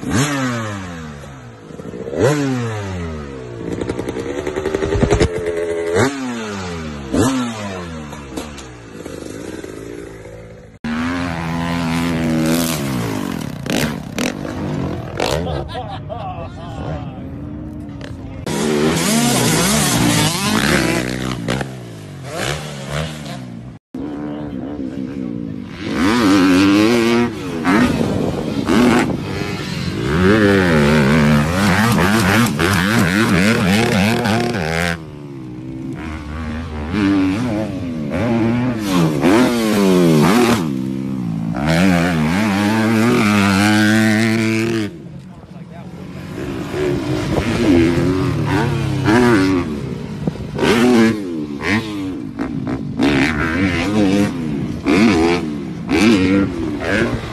Mm-hmm. É...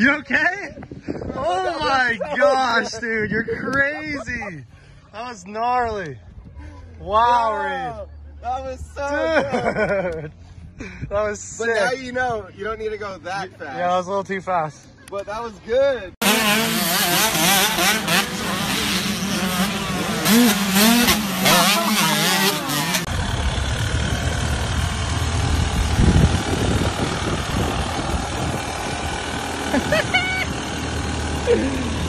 You okay? Oh my gosh, dude, you're crazy. That was gnarly. Wow, wow That was so dude. good. That was sick. But now you know, you don't need to go that fast. Yeah, I was a little too fast. But that was good. 哈哈哈哈。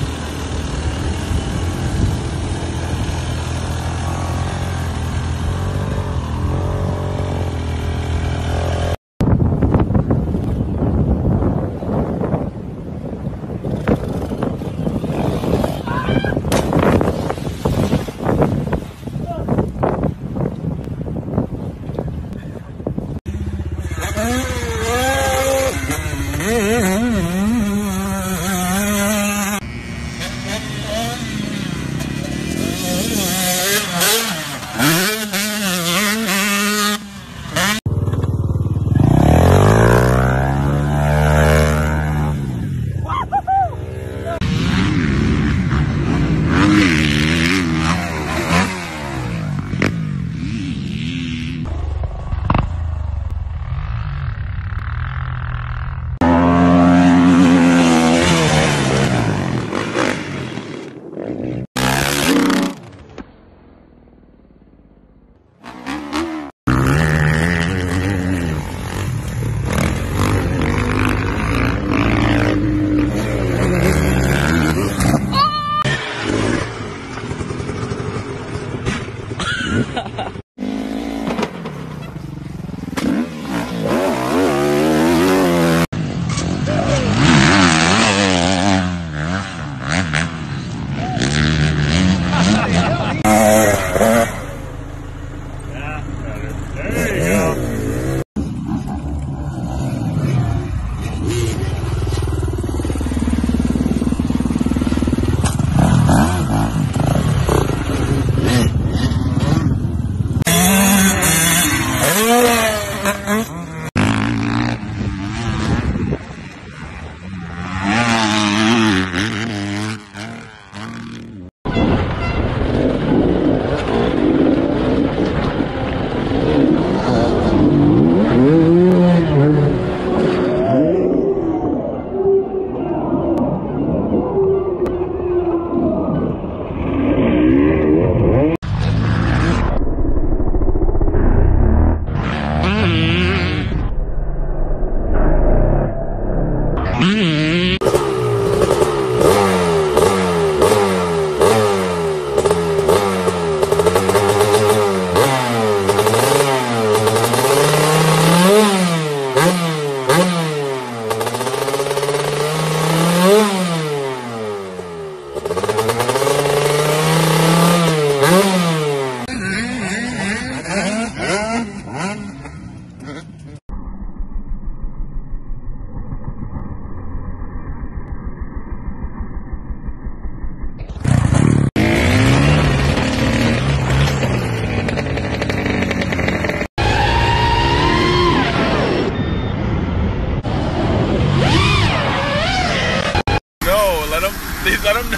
These are them.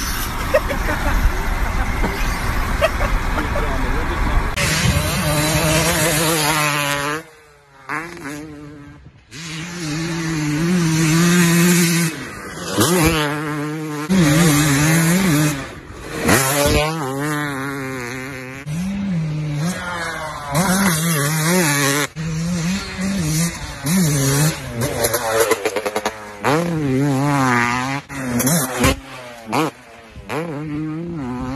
Mm-hmm. Mm-hmm.